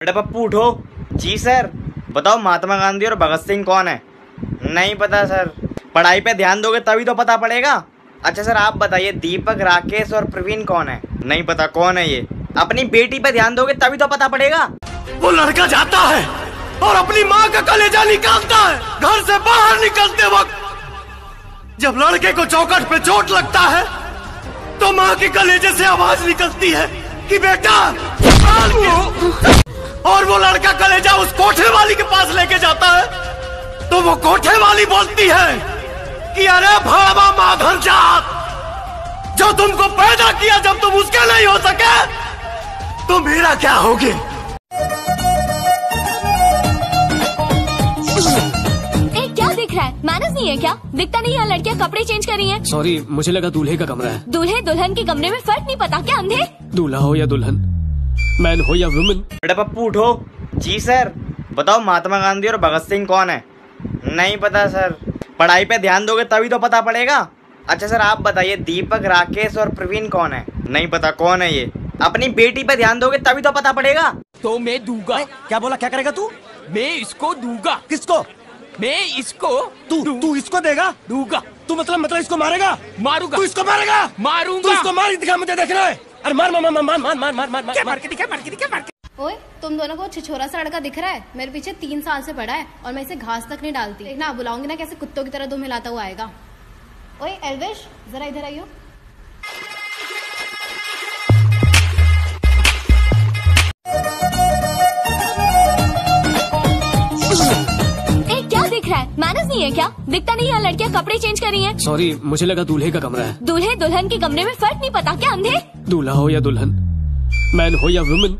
बेटा पप्पू उठो। जी सर, बताओ महात्मा गांधी और भगत सिंह कौन है? नहीं पता सर। पढ़ाई पे ध्यान दोगे तभी तो पता पड़ेगा। अच्छा सर, आप बताइए, दीपक, राकेश और प्रवीण कौन है? नहीं पता कौन है ये। अपनी बेटी पे ध्यान दोगे तभी तो पता पड़ेगा। वो लड़का जाता है और अपनी माँ का कलेजा निकालता है। घर से बाहर निकलते वक्त जब लड़के को चौकट पे चोट लगता है तो माँ के कलेजे से आवाज़ निकलती है कि बेटा। और वो लड़का कलेजा उस कोठे वाली के पास लेके जाता है तो वो कोठे वाली बोलती है कि अरे भावा माधर जात जो तुमको पैदा किया जब तुम उसके नहीं हो सके तो मेरा क्या होगे ए, क्या दिख रहा है? मैनस नहीं है क्या? दिखता नहीं है लड़कियाँ कपड़े चेंज कर रही हैं। सॉरी मुझे लगा दूल्हे का कमरा है। दूल्हे दुल्हन के कमरे में फ़र्क नहीं पता क्या अंधे? दूल्हा हो या दुल्हन? मैन हो या वुमेन बेटा पप्पू उठो। जी सर बताओ महात्मा गांधी और भगत सिंह कौन है? नहीं पता सर पढ़ाई पे ध्यान दोगे तभी तो पता पड़ेगा। अच्छा सर आप बताइए दीपक राकेश और प्रवीण कौन है? नहीं पता कौन है ये? अपनी बेटी पे ध्यान दोगे तभी तो पता पड़ेगा। तो मैं दूँगा। क्या बोला क्या करेगा तू? मैं इसको दूँगा। किसको? मैं इसको तू तू इसको देगा? दूँगा। तू मतलब मतलब इसको मारेगा? मारूँगा। तू इसको मारेगा? तू मारूँगा इसको मार दिखा मुझे देखना है। अरे मार मार मार मार मार मार मार मार मार। मार के दिखा मार के दिखा मार के ओए तुम दोनों को छिछोरा सा लड़का दिख रहा है। मेरे पीछे तीन साल से पड़ा है और मैं इसे घास तक नहीं डालती। देखना बुलाऊँगी ना कैसे कुत्तों की तरह दुम हिलाता हुआ आएगा। ओए एलविश जरा इधर आइयो। ए, क्या दिख रहा है? मैनस नहीं है क्या? दिखता नहीं है लड़कियाँ कपड़े चेंज कर रही हैं। सॉरी मुझे लगा दूल्हे का कमरा है। दूल्हे दुल्हन के कमरे में फ़र्क नहीं पता। क्या अंधे? दूल्हा हो या दुल्हन मैन हो या वुमेन